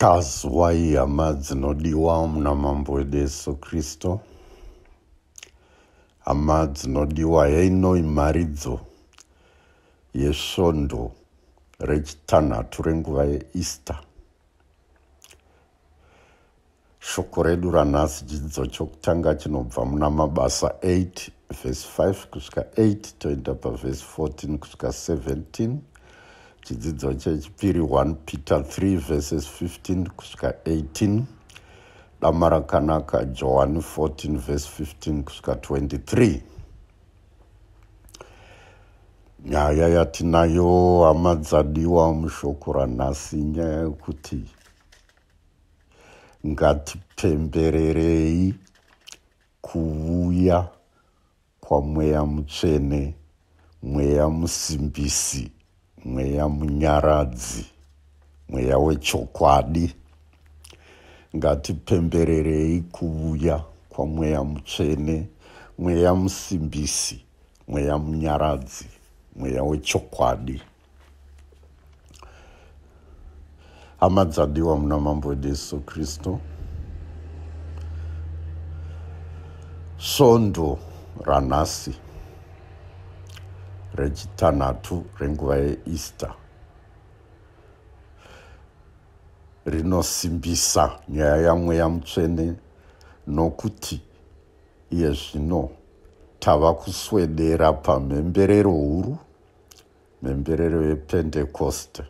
tazuwai hama dzinodiwa muna mambo wedu yesu kristu hama dzinodiwa heino imharidzo yesvondo rechitanhatu renguva yeeaster shoko redu ranhasi chidzidzo chokutanga chinobva muna mabasa 8 vhesi 5 kusvika 8 toenda pavhesi 14 kusvika 17 chidzidzo chechipiri 1 peter 3 verses 15 kusvika 18 dama rakanaka johani 14 verse 15 kusvika 23 nyaya yatinayo hama dzadiwa mushoko ranhasi nyaya yekuti ngatipembererei kuuya kwamweya mutsvene mweya musimbisi mweya munyaradzi mweya wechokwadi. Ngatipembererei kuuya kwamweya mutsvene mweya musimbisi mweya munyaradzi mweya wechokwadi. Hama dzadiwa muna mambo wedu yesu kristu. Svondo ranhasi rechitanhatu renguva yeeaster. Rinosimbisa nyaya yamweya mutsvene nokuti iye zvino tava kuswedera pamhemberero huru mhemberero yepentekoste.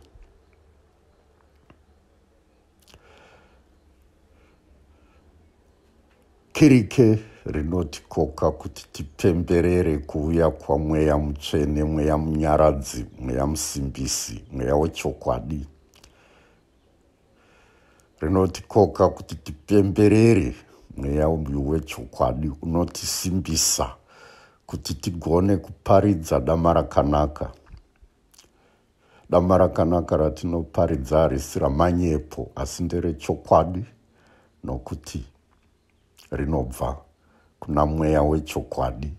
Kirike rinotikoka kuti tipemberere kuuya kwamweya mutsvene mweya munyaradzi mweya musimbisi mweya wechokwadi rinotikoka kuti tipemberere mweya uyu wechokwadi unotisimbisa kuti tigone kuparidza dama rakanaka. Dama rakanaka ratinoparidza harisi ramanyepo asi nderechokwadi nokuti rinobva kuna mweya wechokwadi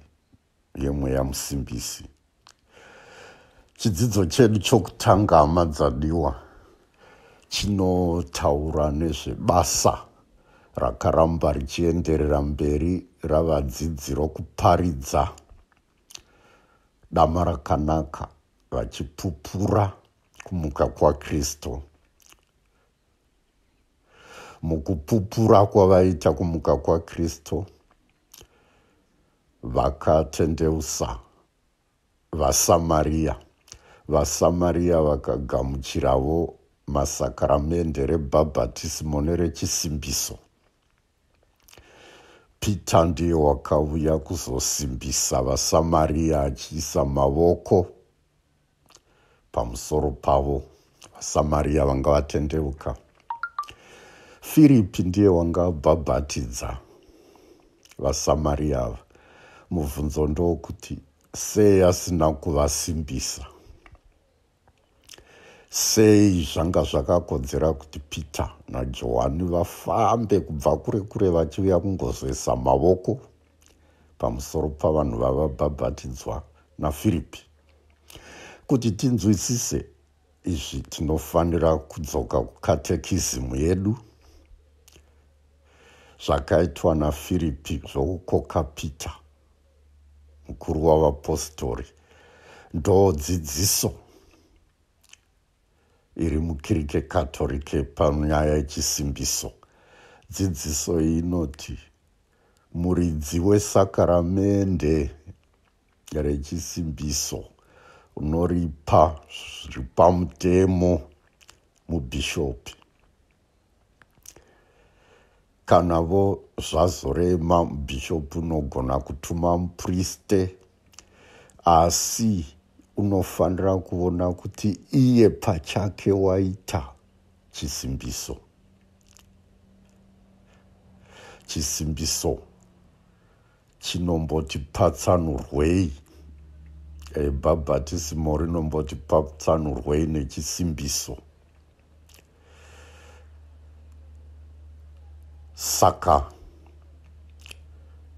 yemweya musimbisi. Chidzidzo chedu chokutanga hama dzadiwa chinotaura nezvebasa rakaramba richienderera mberi ravadzidzi rokuparidza. Dama rakanaka vachipupura kumuka kwakristu. Mukupupura kwavaita kumuka kwakristu vakatendeusa vasamariya vasamariya vakagamuchiravo masakaramende rebhabhatisimo nerechisimbiso. Pita ndiye wakauya kuzosimbisa vasamariya achiisa mavoko pamusoro pavo. Vasamariya vanga vatendeuka firipi ndiye wanga bhabhatidza vasamariya ava mubvunzo ndokuti sei asina kuvasimbisa. Sei zvanga zvakakodzera kuti peter najohani vafambe kubva kure kure vachiuya kungozoisa mavoko pamusoro pavanhu vavabhabhatidzwa nafiripi kuti tinzwisise izvi tinofanira kudzoka kukatekizimu yedu. Zvakaitwa nafiripi zvokukoka peter mukuru wavapostori. Ndo dzidziso iri mukirike katorike panyaya yechisimbiso. Dzidziso iyi inoti muridzi wesakaramende rechisimbiso unoripa zviri pamutemo mubhishopi kana vo zvazorema mubhishopi unogona kutuma mupriste asi unofanira kuona kuti iye pachake waita chisimbiso. Chisimbiso chinomboti patsanurwei. E, bhabhatisimo rinomboti patsanurwei nechisimbiso saka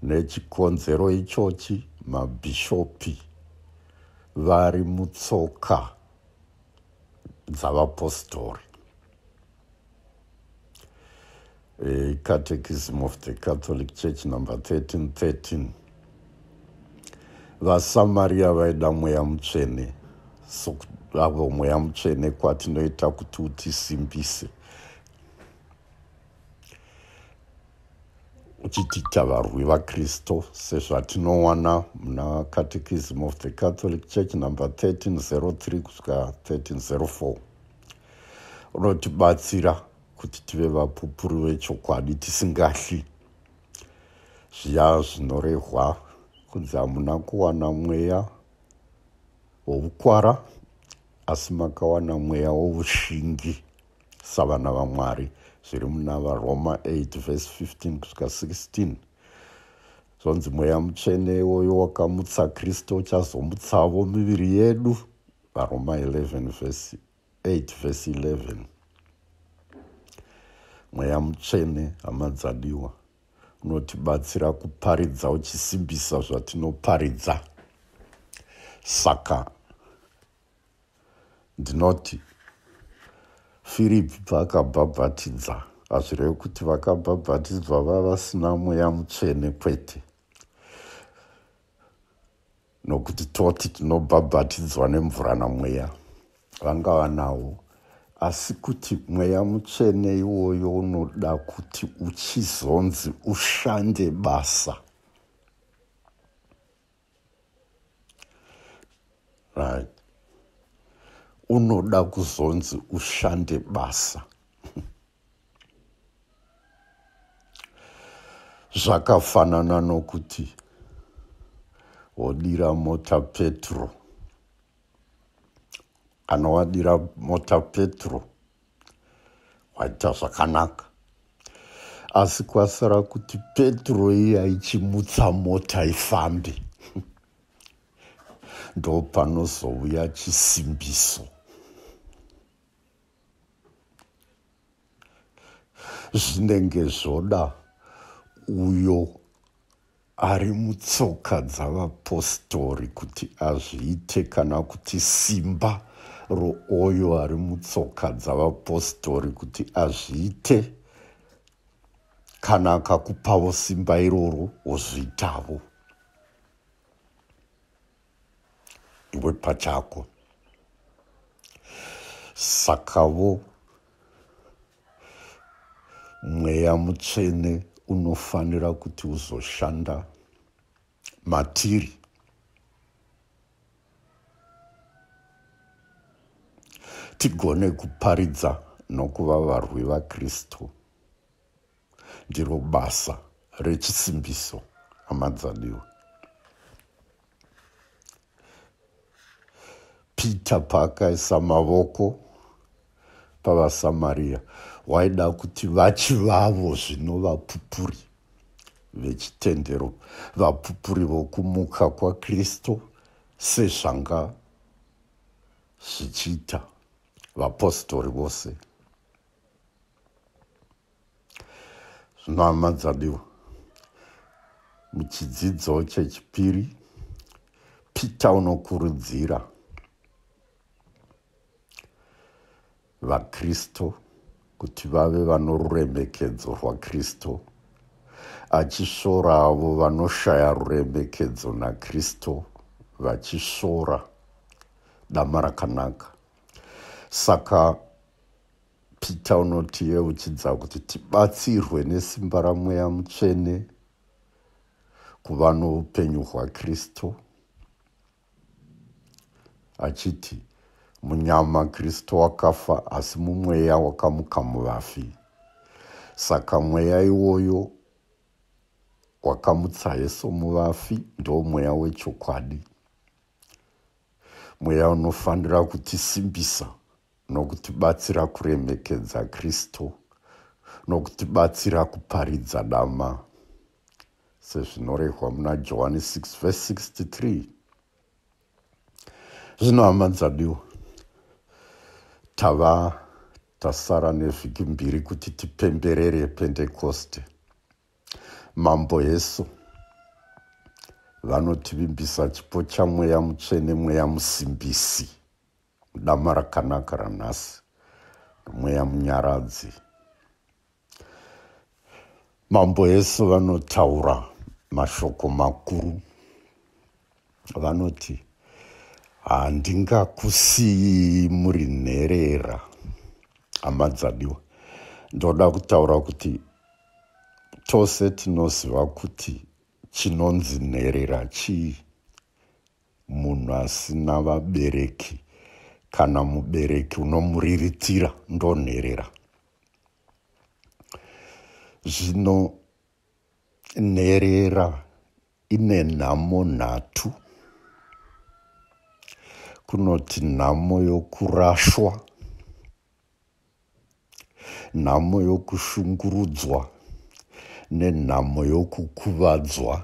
nechikonzero ichochi mabhishopi vari mutsoka dzavapostori. Uh, catechism of the catholic church number 1313 vasamaria vaida mweya mutsvene avo mweya mutsvene kwatinoita kuti utisimbise uchitiita varwi vakristu sezvatinowana muna catechism of the catholic church number 1303 kusvika 1304 unotibatsira kuti tive vapupuri vechokwadi tisingahli. Zviya zvinorehwa kunzi hamuna kuwana mweya woukwara asi makawana mweya woushingi savana vamwari zviri muna varoma 8 vhese 15 kusvika 16 zvonzi mweya mutsvene iwoyo wakamutsa kristu uchazomutsavo miviri yedu varoma 11 vhese 8 vhese 11 mweya mutsvene hama dzadiwa unotibatsira kuparidza uchisimbisa zvatinoparidza. Saka ndinoti firipi paakabhabhatidza hazvirevi kuti vakabhabhatidzwa va vasina mweya mutsvene kwete. Nokuti toti tinobhabhatidzwa nemvura namweya vanga vanawo asi kuti mweya mutsvene iwoyo unoda kuti uchizonzi ushande basa. Right unoda kuzonzi ushande basa. Zvakafanana nokuti wodira mota petro. Kana wadira mota petro waita zvakanaka. Asi kwasara kuti petro iye aichimutsa mota ifambe. Ndo panozouya chisimbiso zvinenge zvoda. Uyo ari mutsoka dzavapostori kuti azviite kana kuti simba rooyo ari mutsoka dzavapostori kuti azviite. Kana akakupavo simba iroro wozviitavo iwe pachako. Sakavo mweya mutsvene unofanira kuti uzoshanda. Matiri. Tigone kuparidza nokuva varwi vakristu ndiro basa rechisimbiso amadzadiwa peter paakaisa mavoko pavasamariya waida kuti vachivavo zvino vapupuri vechitendero. Vapupuri vokumuka kwakristu sezvanga zvichiita vapostori vose. Zvino hama dzadiwa muchidzidzo chechipiri peter unokurudzira vakristu kuti vave vano ruremekedzo rwakristu. Achisvora avo vanoshaya ruremekedzo nakristu vachisvora dama rakanaka. Saka peter unoti yeuchidza kuti tibatsirwe nesimba ramweya mutsvene kuva noupenyu hwakristu. Achiti munyama kristu wakafa asi mumweya wakamuka muvafi. Saka mweya iwoyo wakamutsa yesu muvafi ndo mweya wechokwadi. Mweya unofanira kutisimbisa nokutibatsira kuremekedza kristu nokutibatsira kuparidza dama. Sezvinorehwa muna johani 6 vese 63 zvino hama dzadiwa tava tasara nevhiki mbiri kuti tipemberere pendekoste mambo yesu vanotivimbisa chipo chamweya mutsvene mweya musimbisi dama rakanaka ranhasi mweya munyaradzi. Mambo yesu vanotaura mashoko makuru vanoti handingakusiyi muri nherera hama dzadiwa ndoda kutaura kuti tose tinoziva kuti chinonzi nherera chii? Munhu asina vabereki kana mubereki unomuriritira ndonherera. Zvino nherera ine nhamo nhatu kunoti nhamo yokurashwa nhamo yokushungurudzwa nenhamo yokukuvadzwa.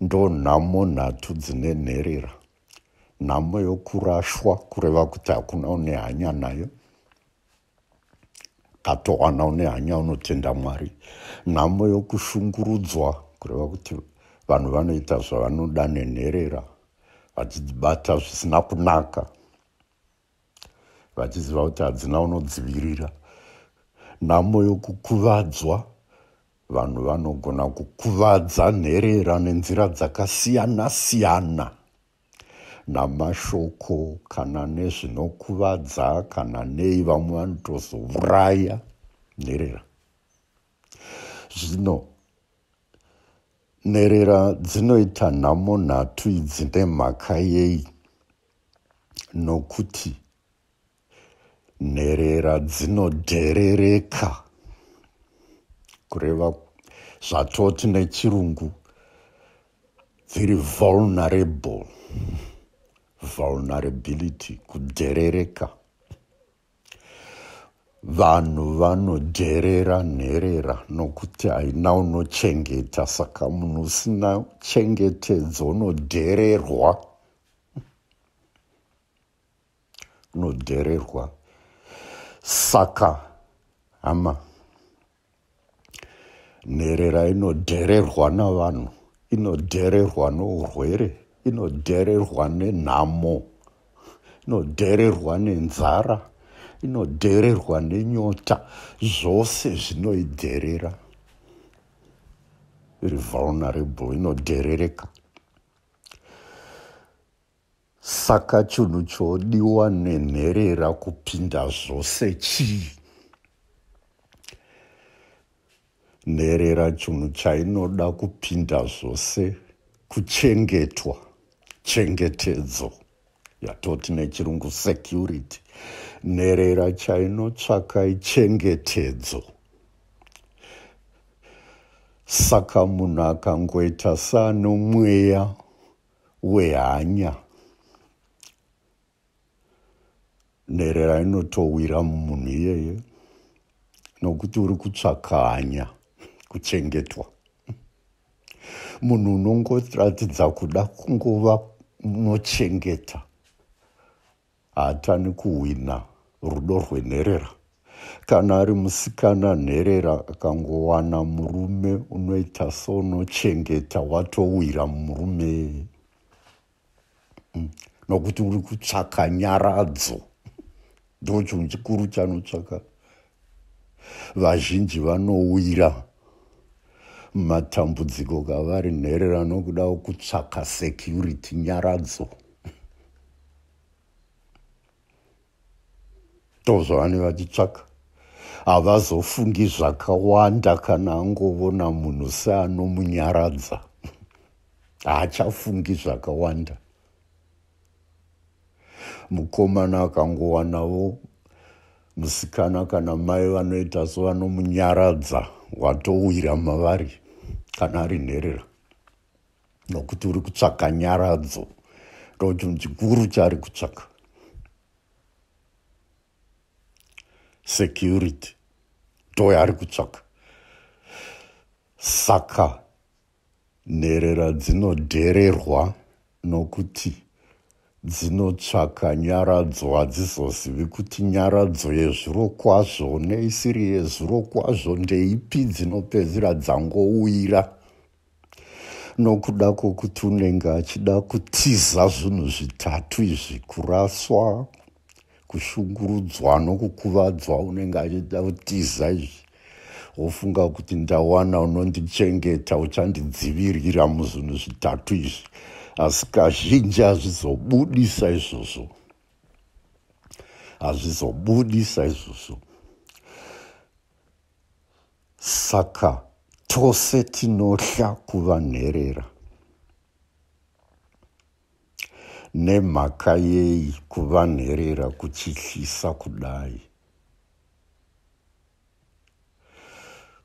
Ndo nhamo nhatu dzine nherera. Nhamo yokurashwa kureva kuti hakuna une hanya nayo. Katowana une hanya unotenda mwari. Nhamo yokushungurudzwa kureva kuti vanhu vanoita zvavanoda nenherera vachidzibata zvisina kunaka. Vachiziva kuti hadzina unodzivirira. Nhamo yokukuvadzwa vanhu vanogona kukuvadza nherera nenzira dzakasiyana siyana namashoko kana nezvinokuvadza kana nei vamwe vanotozouraya nherera zvino nherera dzinoita nhamo nhatu idzi nemhaka yei? Nokuti nherera dzinodherereka. Kureva zvatoti nechirungu dziri vulnerable. Vulnerability kudherereka vanhu vanodherera nherera nokuti haina unochengeta saka munhu usina chengetedzo unodhererwa unodhererwa saka hama nherera inodhererwa navanhu inodhererwa nourwere inodhererwa nenhamo inodhererwa nenzara inodhererwa nenyota zvose zvinoidherera. Iri vulnerable inodherereka. Saka chinhu chodiwa nenherera kupinda zvose chii? Nherera chinhu chainoda kupinda zvose kuchengetwa chengetedzo. Yatoti nechirungu security nherera chainotsvaka ichengetedzo. Saka munhu akangoita seanomweya wehanya. Nherera inotowira mumunhu iyeye nokuti uri kutsvaka hanya kuchengetwa. Munhu unongoratidza kuda kungova unochengeta haatani kuhwina rudo rwenherera. Kana ari musikana nherera akangowana murume unoita seunochengeta watowira murume. Mm. nokuti uri kutsvaka nyaradzo. Ndo chinhu chikuru chanotsvaka. Vazhinji vanowira mumatambudziko kavari nherera nokuda kutsvaka security nyaradzo ndozvavane vachitsvaka havazofungi zvakawanda kana angovona munhu seanomunyaradza. Haachafungi zvakawanda. Mukomana akangowanawo musikana kana mai vanoita sovanomunyaradza watowira mavari kana ari nherera. Nokuti uri kutsvaka nyaradzo. Ndo chinhu chikuru chaari kutsvaka security. Ndo yaari kutsvaka. Saka nherera dzinodhererwa nokuti dzinotsvaka nyaradzo hadzizozivi kuti nyaradzo yezviro kwazvo neisiri yezviro kwazvo ndeipi dzinopedzira dzangouyira. Nokuda kwokuti unenge achida kutiza zvinhu zvitatu izvi kuraswa kushungurudzwa nokukuvadzwa unenge achida kutiza izvi. Wofunga kuti ndawana unondichengeta uchandidzivirira muzvinhu zvitatu izvi. Asi kazhinji hazvizobudisa izvozvo. Hazvizobudisa izvozvo. Saka tose tinotya kuva nherera nemhaka yei kuva nherera kuchihlisa kudai.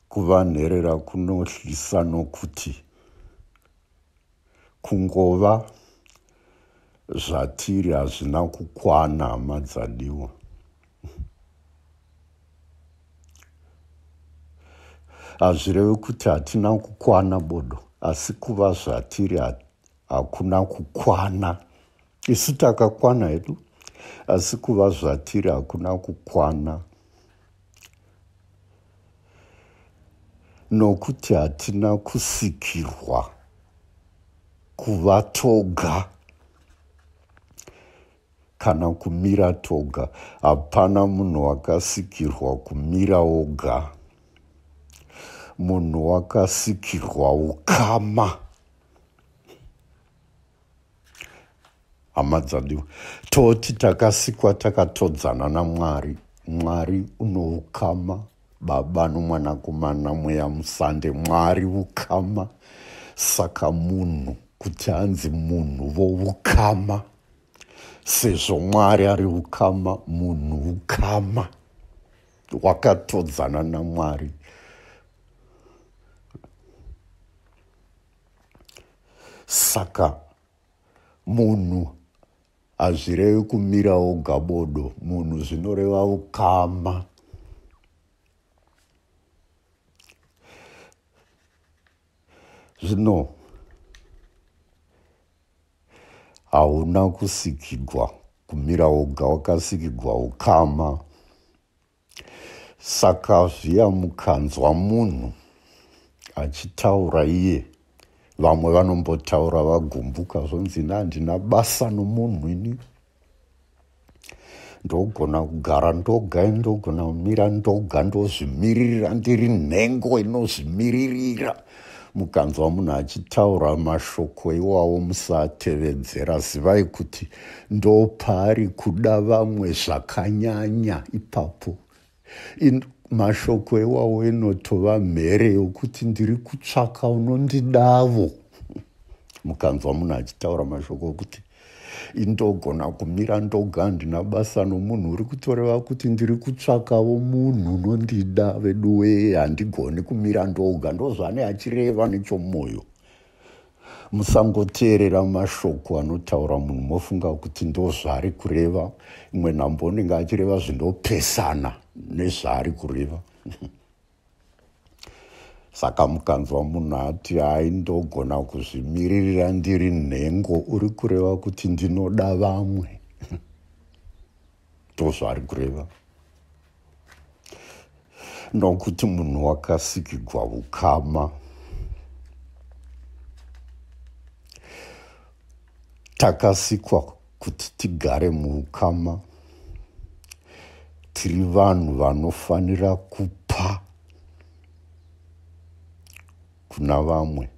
Kuva nherera kunohlisa nokuti kungova zvatiri hazvina kukwana hama dzadiwa hazvirevi kuti hatina kukwana bodo asi kuva zvatiri hakuna kukwana isu takakwana hedu asi kuva zvatiri hakuna kukwana. Nokuti hatina kusikirwa kuva toga. Kana kumira toga hapana munhu wakasikirwa kumira oga. Munhu wakasikirwa ukama hama dzadiwa toti takasikwa takatodzana namwari. Mwari unoukama baba nomwanakomana mweya musande mwari ukama. Saka munhu kuti hanzi munhu voukama. Sezvo mwari ari ukama munhu ukama. Wakatodzana namwari. Saka munhu hazvirevi kumira oga bodo munhu zvinoreva ukama. Zvino hauna kusikigwa kumira oga wakasikigwa ukama. Saka zviya mukanzwa munhu achitaura iye vamwe vanombotaura vagumbuka zvonzi nandina basa nomunhu ini ndogona kugara ndoga ndogona kumira ndoga ndozvimiririra ndiri nhengo inozvimiririra. Mukanzwa munhu achitaura mashoko iwawo musatevedzera zivai kuti ndopaari kuda vamwe zvakanyanya ipapo mashoko iwawo inotova mhere yokuti ndiri kutsvaka unondidavo. Mukanzwa munhu achitaura mashoko okuti indogona kumira ndoga handina basa nomunhu uri kutoreva kuti ndiri kutsvakawo munhu unondida vedu wee handigoni kumira ndoga. Ndozvane achireva nechomwoyo musangoteerera mashoko anotaura munhu mofunga kuti ndozvaari kureva imwe nhambo unenge achireva zvinopesana nezvaari kureva saka mukanzwa munhu ati hai ndogona kuzvimiririra ndiri nhengo uri kureva kuti ndinoda vamwe? Ndozvaari kureva. Nokuti munhu wakasikigwa ukama takasikwa kuti tigare muukama tiri vanhu vanofanira kupa kuna vamwe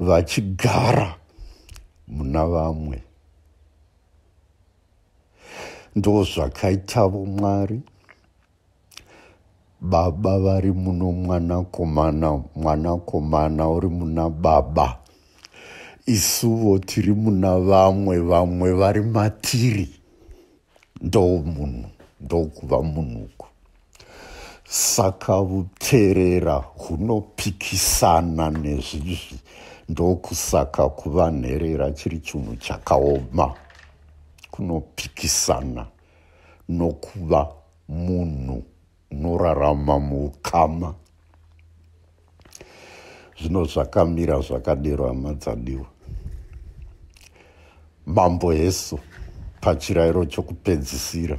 vachigara muna vamwe. Ndo zvakaitavo mwari baba vari muno mwanakomana mwanakomana uri muna baba. Isuvo tiri muna vamwe vamwe vari matiri ndo munhu ndokuva munhuku. Saka uteerera hunopikisana nezvizvi ndokusaka kuva nherera chiri chinhu chakaoma. Kunopikisana nokuva munhu unorarama muukama zvino zvakamira zvakadero hama dzadiwa mambo yesu pachirayiro chokupedzisira.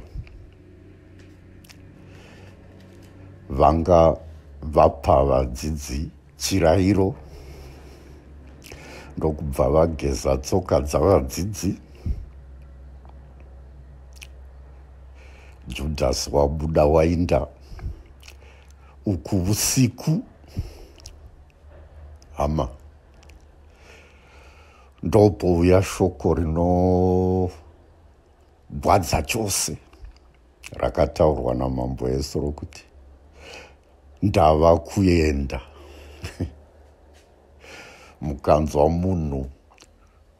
Vanga vapa vadzidzi chirayiro. Ndokubva vageza tsoka dzavadzidzi. Judhasi wabuda wainda uku usiku hama. Ndopouya shoko rinobwadza chose rakataurwa namambo yesu rokuti ndava kuenda mukanzwa munhu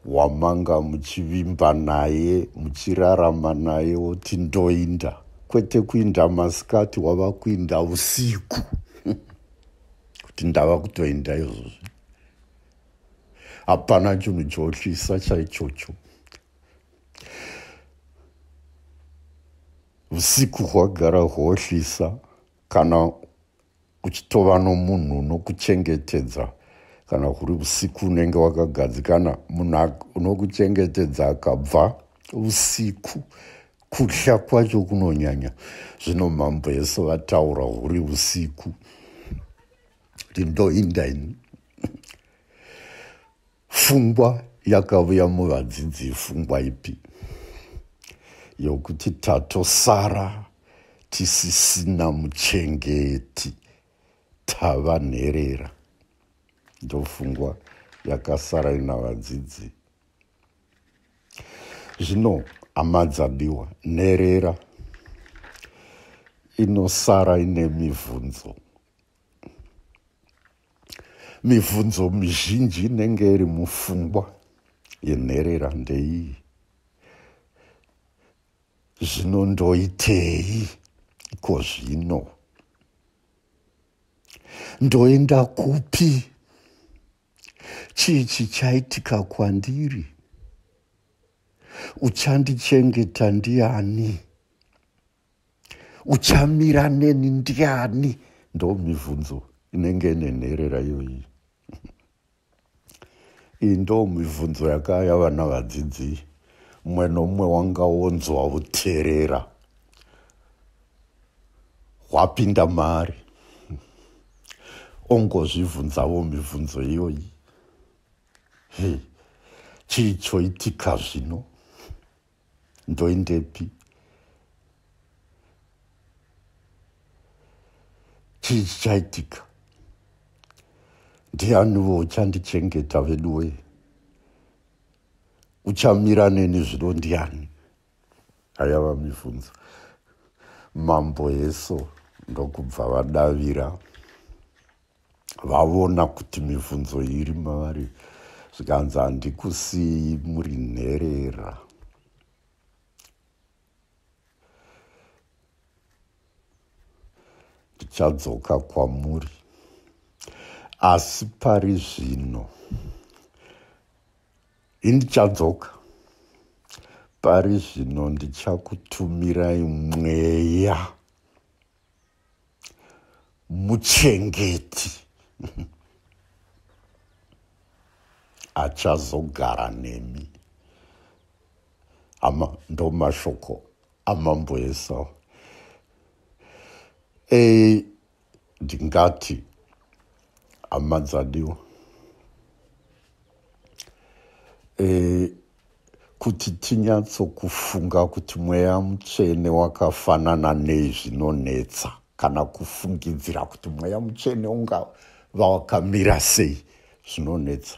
wamanga muchivimba naye muchirarama naye woti ndoinda. Kwete kuinda masikati wava kuinda usiku. Kuti ndava kutoinda izvozvi hapana chinhu chohlisa chaichocho usiku hwagara hwohlisa kana uchitova nomunhu unokuchengetedza kana kuri usiku unenge wakagadzikana munhu unokuchengetedza akabva usiku kutya kwacho kunonyanya. Zvino mambo yesu vataura huri usiku. Kuti ndoindaini pfungwa yakauya muvadzidzi pfungwa ipi yokuti tatosara tisisina muchengeti tava nherera ndopfungwa yakasara ina vadzidzi. Zvino hama dzadiwa nherera inosara ine mibvunzo mibvunzo mizhinji inenge iri mupfungwa yenherera ndeiyi zvino ndoitei iko zvino? Ndoenda kupi? Chii chichaitika kwandiri? Uchandichengeta ndiani? Uchamira neni ndiani? Ndo mibvunzo inenge ine nherera iyoyi iyi. Ndo mibvunzo yakaya vana vadzidzi mumwe nomumwe wanga wonzwa uteerera hwapinda mari. Ongozvibvunzavo mibvunzo iyoyi. Hei chii choitika zvino? Ndoindepi? Chii chichaitika? Ndianiwo uchandichengeta vedu wee uchamira neni zvino ndiani? Ayava mibvunzo mambo yeso ndokubva vadavira. Vavona kuti mibvunzo iri mavari zvikanzi handikusii muri nherera ndichadzoka kwamuri. Asi pari zvino indichadzoka. Pari zvino ndichakutumirai mweya. Muchengeti. Achazogara nemi. Ama ndo mashoko amambo esau e ndingati amadzadiwa e kuti tinyatsokufunga kuti mweya mutsvene wakafanana nezvinonetsa kana kufungidzira kuti mweya mutsvene ungava wakamira sei zvinonetsa.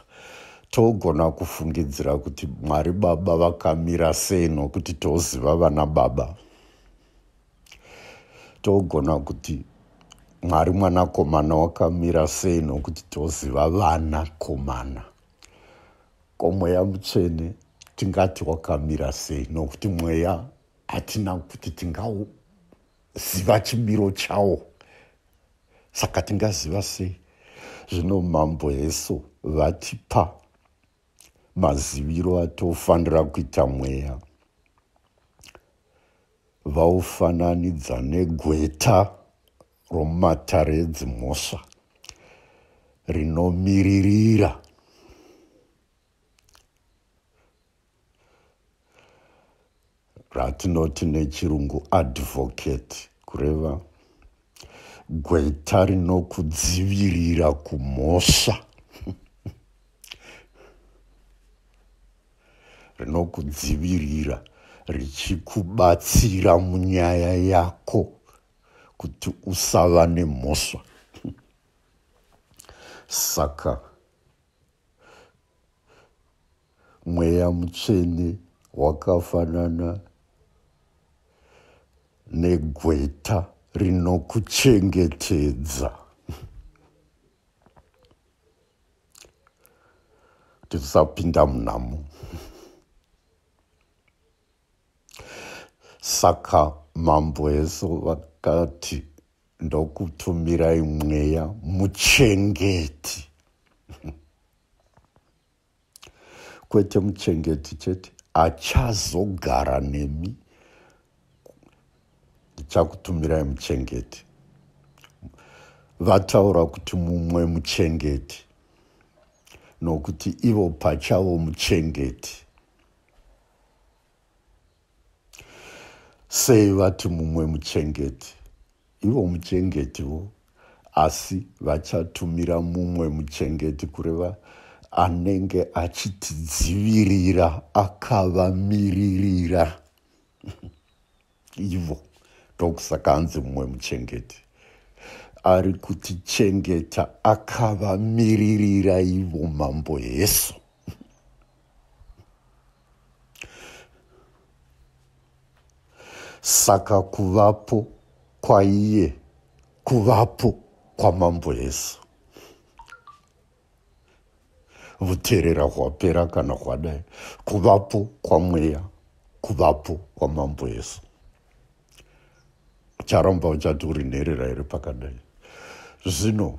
Togona kufungidzira kuti mwari baba vakamira sei nokuti toziva vana baba. Togona kuti mwari mwanakomana wakamira sei nokuti toziva vanakomana komweya mutsvene tingati wakamira sei? Nokuti mweya hatina kuti tingaziva chimiro chawo saka tingaziva sei? Zvino mambo yesu vatipa maziviro atofanira kuita mweya. Vaufananidza negweta romumatare edzimhosva rinomiririra ratinoti nechirungu advocate kureva gweta rinokudzivirira kumhosva. Rinokudzivirira richikubatsira munyaya yako kuti usava nemhosva. Saka mweya mutsvene wakafanana negweta rinokuchengetedza. Kuti tisapinda munhamo saka mambo eso vakati ndokutumirai mweya muchengeti. Kwete muchengeti chete? Achazogara nemi ndichakutumirai muchengeti. Vataura kuti mumwe muchengeti nokuti ivo pachavo muchengeti. Sei vati mumwe muchengeti? Ivo muchengetiwo asi vachatumira mumwe muchengeti kureva anenge achitidzivirira akavamiririra. Ivo ndokusaka anzi mumwe muchengeti. Ari kutichengeta akavamiririra ivo mambo yesu. Saka kuvapo kwaiye kuvapo kwamambo yesu. Vuteerera hwapera kana hwadai. Kuvapo kwamweya kuvapo kwamambo yesu ucharamba uchati uri nherera here pakadai. Zvino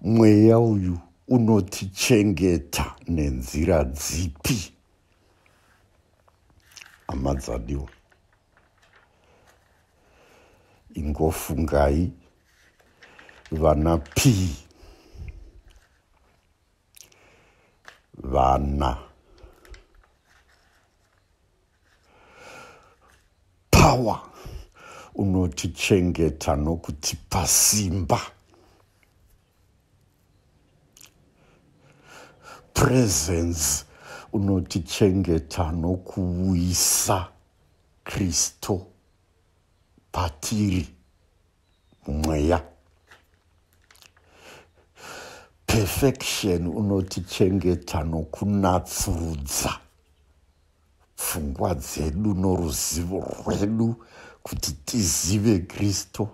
mweya uyu unotichengeta nenzira dzipi? Amadzadiwa ingofungai vana p vana. Power unotichengeta nokutipa simba. Presence unotichengeta nokuuyisa kristu patiri mumweya. Perfection unotichengeta nokunatsurudza pfungwa dzedu noruzivo rwedu kuti tizive kristu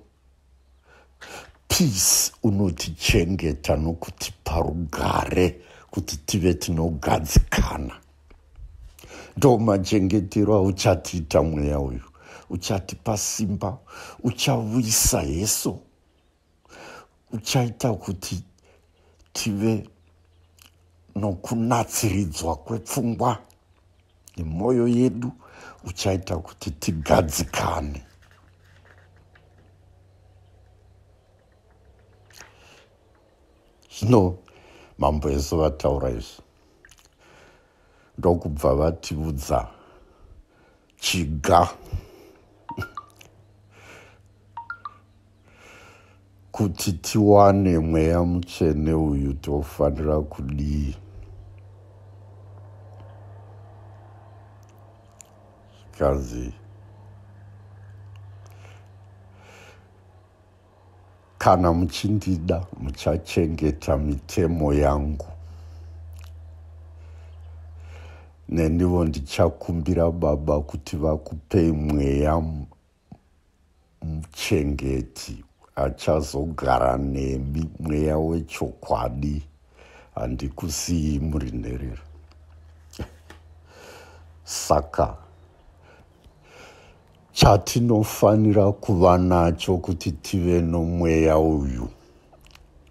peace unotichengeta nokutipa rugare kuti tive tinogadzikana. Ndo machengetero auchatiita mweya uyu. Uchatipa simba uchauyisa yesu. Uchaita kuti tive nokunatsiridzwa kwepfungwa. Nemwoyo yedu uchaita kuti tigadzikane zvino mambo yesu vataura izvi ndokubva vatiudza chiga. Kuti tiwane mweya mutsvene uyu tofanira kudii? Zvikanzi kana muchindida muchachengeta mitemo yangu. Nendivo ndichakumbira baba kuti vakupei mweya muchengeti. Achazogara nemi mweya wechokwadi. Handikusiyi muri nherera saka chatinofanira kuva nacho kuti tive nomweya uyu.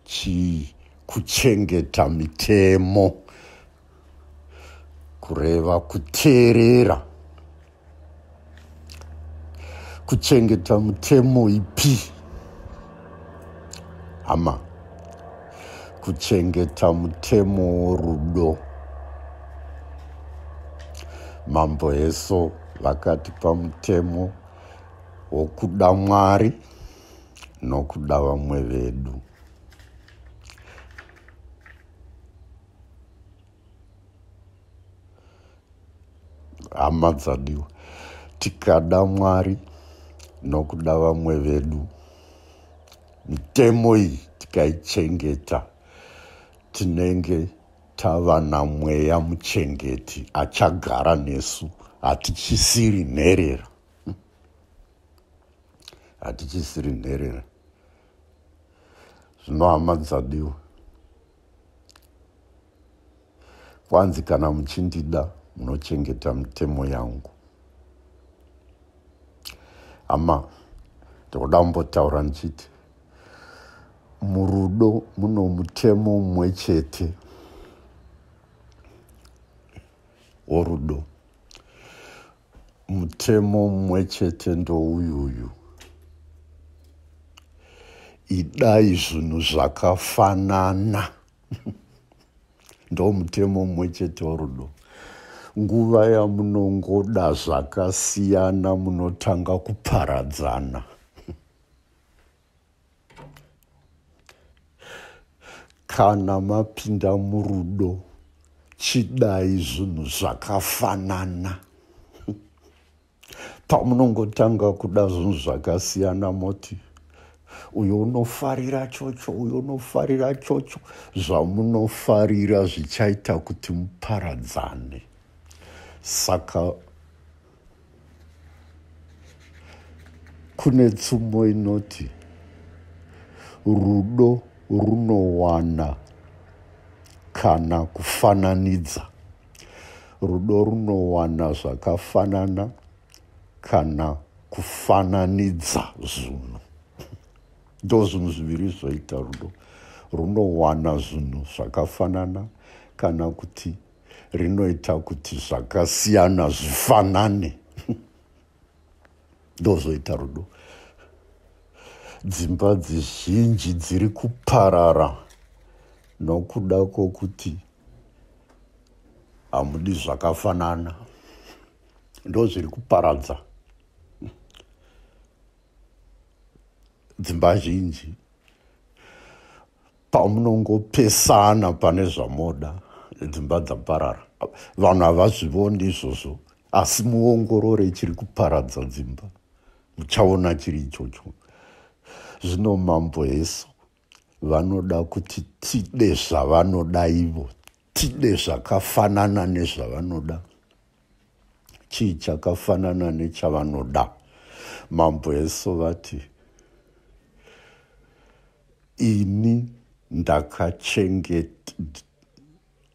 Chii kuchengeta mitemo. Kureva kuteerera. Kuchengeta mutemo ipi? Hama kuchengeta mutemo worudo mambo yeso vakatipa mutemo wokuda mwari nokuda vamwe vedu. Hama dzadiwa. Tikada mwari nokuda vamwe vedu. Mitemo iyi tikaichengeta. Tinenge tava namweya muchengeti achagara nesu hatichisiri nherera. Hatichisiri nherera. Zvino hama dzadiwa. Kwanzi kana muchindida munochengeta mitemo yangu. Hama ndikuda kumbotaura ndichiti murudo muno mutemo mumwe chete. Worudo mutemo mumwe chete ndouyuyu idai zvinhu zvakafanana. Ndo mutemo mumwe chete worudo. Nguva yamunongoda zvakasiyana munotanga kuparadzana. Kana mapinda murudo chidai zvinhu zvakafanana pamunongotanga kuda zvinhu zvakasiyana moti. Uyo unofarira chocho uyo unofarira chocho. Zvamunofarira zvichaita kuti muparadzane. Saka kune tsumo inoti rudo runowana kana kufananidza. Rudo runowana zvakafanana kana kufananidza zvinhu. Ndo zvinhu zviviri zvoita rudo. Runowana zvinhu zvakafanana kana kuti rinoita kuti zvakasiyana zvifanane. Ndo zvoita rudo. Dzimba dzizhinji dziri kuparara nokuda kwokuti hamudi zvakafanana. Ndo zviri kuparadza dzimba zhinji. Pamunongopesana pane zvamoda dzimba dzaparara. Vanhu havazvivoni izvozvo asi muongorore chiri kuparadza dzimba. Muchaona chiri ichocho. Zvino mambo heso vanoda kuti tide zvavanoda ivo tide zvakafanana nezvavanoda. Chii chakafanana nechavanoda? Mambo heso vati ini ndakachengeta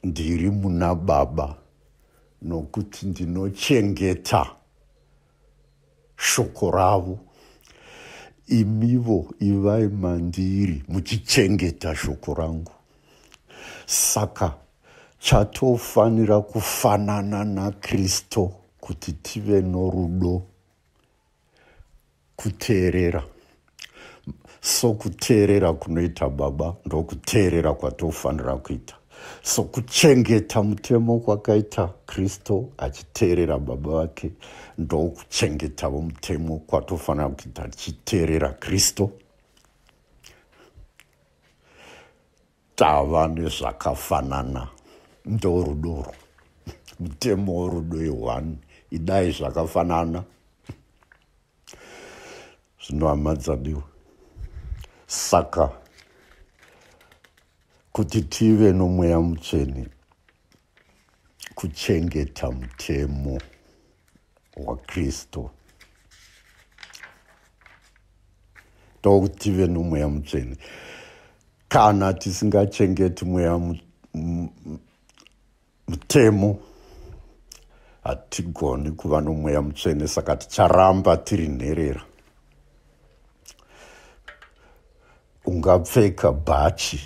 ndiri muna baba nokuti ndinochengeta shoko ravo. Imivo ivai mandiri muchichengeta shoko rangu. Saka chatofanira kufanana nakristu kuti tive norudo kuteerera so kuteerera kunoita baba ndokuteerera kwatofanira kuita. So kuchengeta mutemo kwakaita kristu achiteerera baba vake ndokuchengetavo mutemo kwatofanira kuita tichiteerera kristu tava nezvakafanana ndorudoro mutemo worudo ione idai zvakafanana. Zvino hama dzadiwa saka kuti tive nomweya mutsvene kuchengeta mutemo wakristu ndokuti tive nomweya mutsvene. Kana tisingachengeti mweya mutemo hatigoni kuva nomweya mutsvene saka ticharamba tiri nherera ungapfeka bhachi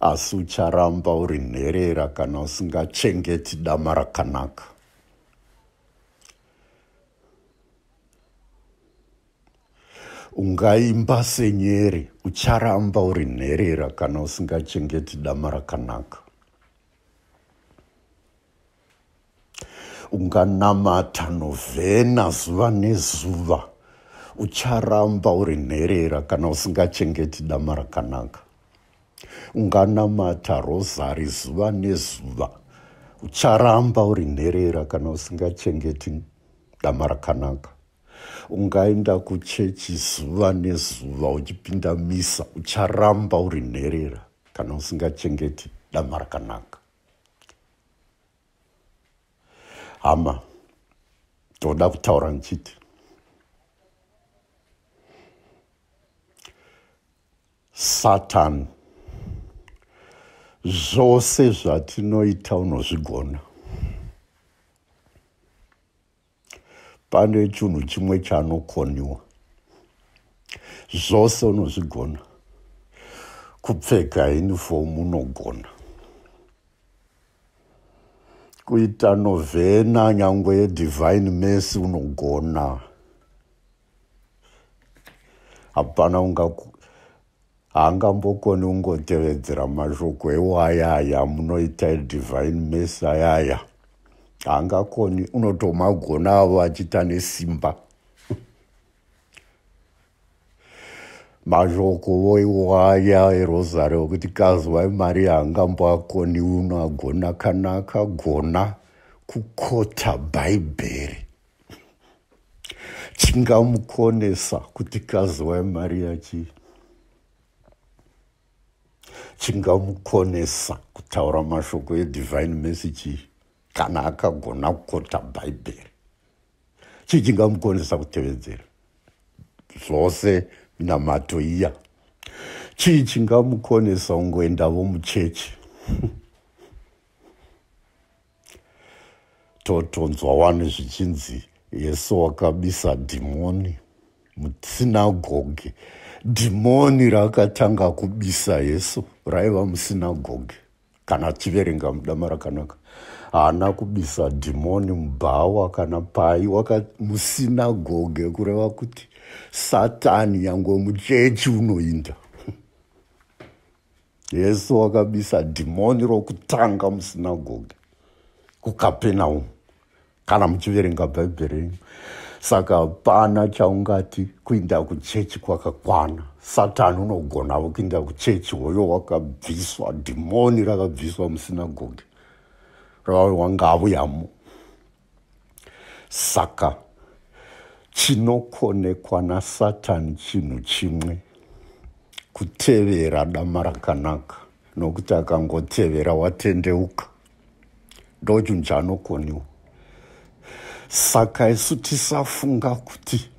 asi ucharamba uri nherera kana usingachengeti dama rakanaka. Ungaimba senyere ucharamba uri nherera kana usingachengeti dama rakanaka. Unganamata novhena zuva nezuva ucharamba uri nherera kana usingachengeti dama rakanaka. Unganamata rosari zuva nezuva ucharamba uri nherera kana usingachengeti dama rakanaka. Ungaenda kuchechi zuva nezuva uchipinda misa ucharamba uri nherera kana usingachengeti dama rakanaka. Hama toda kutaura nichiti satani zvose zvatinoita unozvigona. Pane chinhu chimwe chanokoniwa zvose unozvigona. Kupfeka yunifomu unogona. Kuita novhena nyangwe yedivhine mesi unogona. Hapana ungaku haangambokoni ungotevedzera mashoko ewayaya munoita edivhine mesi ayaya haangakoni unotomagona avo achiita nesimba. Mashoko voiwaya erosari okuti kazwa imari yaangamboakoni uno agona kana akagona kukota bhaibheri. Chingamukonesa kuti kazwa imari yachii chingamukonesa kutaura mashoko edivhine message kana akagona kukota bhaibheri. Chii chingamukonesa kutevedzera. Zvose minamato iya chii chingamukonesa kungoendavo muchechi totonzwa wani zvichinzi yesu wakabisa dhimoni musinagoge dhimoni rakatanga kubisa yesu raiva musinagoge. Kana tiverenga mudama rakanaka haana kubisa dhimoni mubhawa kana pai waka musinagoge kureva kuti satani yange muchechi unoinda. Yesu wakabisa dhimoni rokutanga musinagoge. Kukapenaumu kana muchiverenga bhaibheri. renyu saka hapana chaungati kuinda kuchechi kwakakwana. Satani unogonavo kuinda kuchechi hoyo wakabviswa dhimoni rakabviswa musinagoge. Rawangavuyamo saka chinokonekwa nasatani chinhu chimwe kutevera dama rakanaka nokuti akangotevera watendeuka. Ndo chinhu chaanokoniwa saka isu tisafunga kuti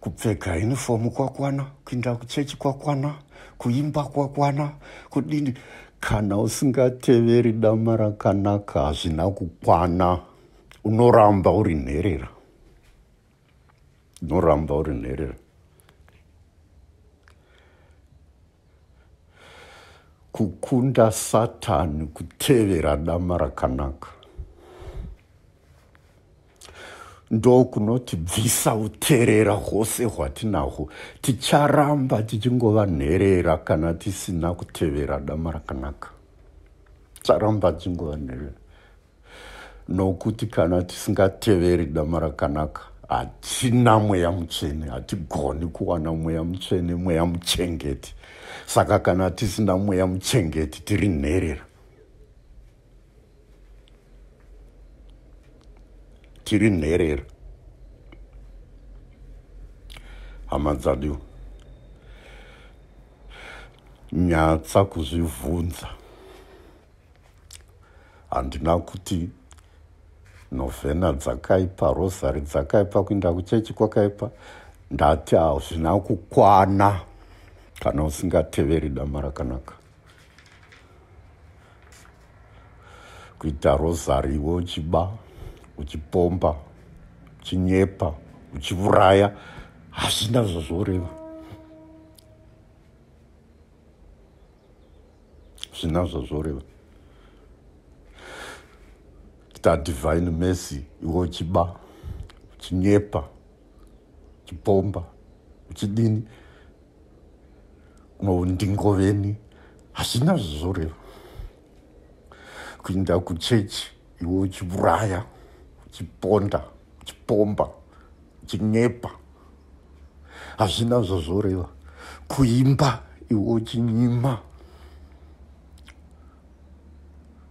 kupfeka yunifomu kwakwana kuinda kuchechi kwakwana kuimba kwakwana kudini? Kana usingateveri dama rakanaka hazvina kukwana. Unoramba uri nherera. Unoramba uri nherera. Kukunda satani kutevera dama rakanaka ndokunotibvisa uterera hwose hwatinahwo ticharamba tichingova nherera kana tisina kutevera dama rakanaka. Ticharamba tichingova nherera nokuti kana tisingateveri dama rakanaka hatina mweya mutsvene hatigoni kuwana mweya mutsvene mweya muchengeti. Saka kana tisina mweya muchengeti tiri nherera tiri nherera hama dzadiwa nyatsa kuzvibvunza. Handina kuti novhena dzakaipa rosary dzakaipa kuenda kuchechi kwakaipa ndati hazvina kukwana kana usingateveri dama rakanaka. Kuita rosary iwe uchiba uchipomba uchinyepa uchiuraya hazvina zvazvoreva zvina zvazvoreva kuita divine mercy iwe uchiba uchinyepa uchipomba uchidini noundingoveni hazvina zvazvoreva kuinda kuchechi iwe uchiuraya uchiponda uchipomba uchinyepa hazvina zvazvoreva kuimba iwe uchinyima.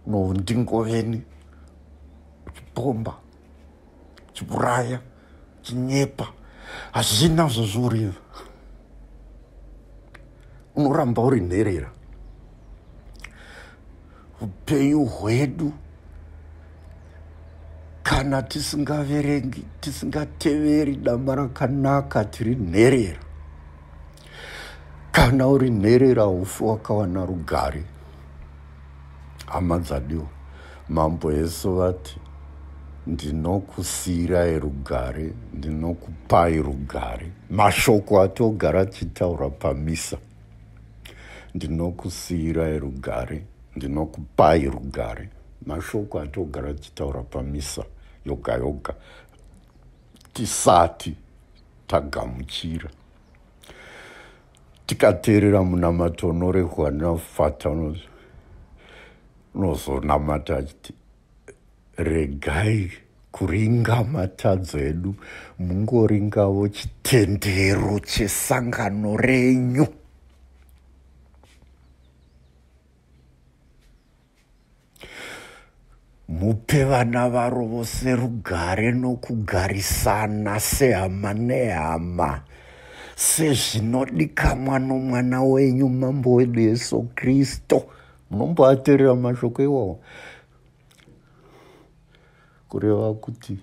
Noundingoveni uchipomba uchiuraya uchinyepa hazvina zvozvouriva unoramba uri nherera. Upenyu hwedu kana tisingaverengi tisingateveri damba rakanaka tiri nherera kana uri nherera ufi wakawana rugare hama dzadiwa mambo yesu vati ndinokusiyirai rugare ndinokupai rugare. Mashoko atogara achitaura pamisa. Ndinokusiyirai rugare ndinokupai rugare. Mashoko atogara achitaura pamisa yoga yoga. Tisati tagamuchira. Tikateerera munamato unorekwa nafata unozonamata achiti regai kuringa matadzo edu mungoringavo chitendero chesangano renyu mupe vana varo vose rugare nokugarisana sehama nehama. Sezvinodikamwa nomwana wenyu mambo wedu yesu kristu munomboateerera mashoko iwawo? Kureva kuti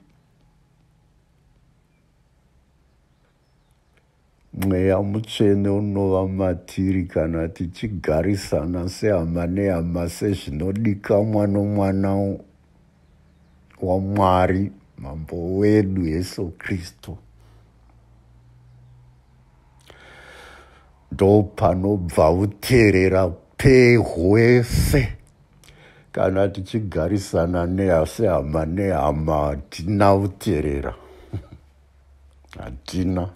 mweya mutsvene unova matiri kana tichigarisana sehama nehama sezvinodikamwa nomwana wamwari mambo wedu yesu kristu. Ndo panobva uteerera pehwese kana tichigarisana nehama nehama hatina uteerera. Hatina.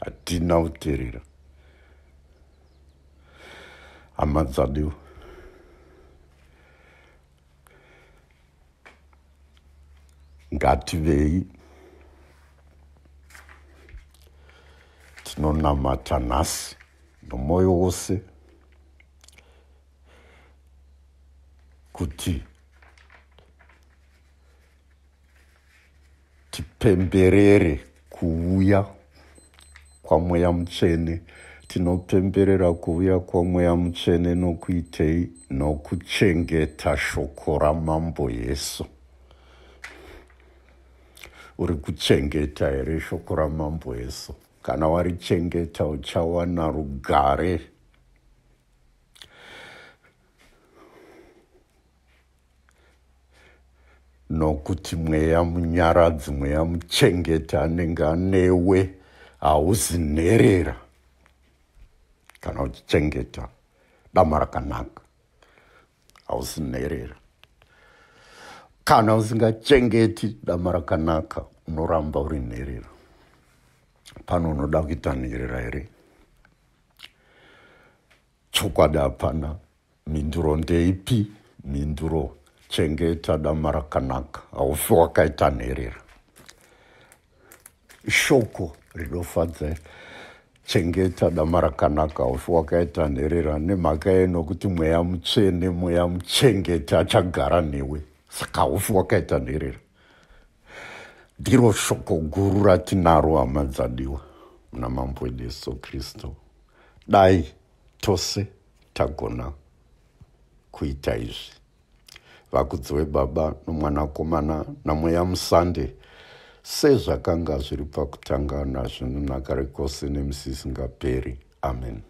Hatina uteerera. Hama dzadiwa ngativei? Tinonamata nhasi nomwoyo wose kuti tipemberere kuuya kwamweya mutsvene. Tinopemberera kuuya kwamweya mutsvene nokuitei nokuchengeta shoko ramambo yesu uri kuchengeta here shoko ramambo yesu? Kana warichengeta uchawana rugare? Nokuti mweya munyaradzi mweya muchengeti anenge anewe hauzi nherera. Kana uchichengeta dama rakanaka hauzi nherera kana usingachengeti dama rakanaka unoramba uri nherera pano unoda kuita nherera here? Chokwadi hapana. Mhinduro ndeipi? Mhinduro chengeta dama rakanaka. Haufi wakaita nherera. Shoko rinofadza chengeta dama rakanaka. Haufi wakaita nherera nemhaka yenokuti mweya mutsvene mweya muchengeti achagara newe saka haufi wakaita nherera ndiro shoko guru ratinaro hama dzadiwa muna mambo wedu yesu kristu dai tose tagona kuita izvi. Vakudzi webaba nomwanakomana namweya musande sezvakanga zviri pakutanga nazvinonaka rekose nemisisingaperi amen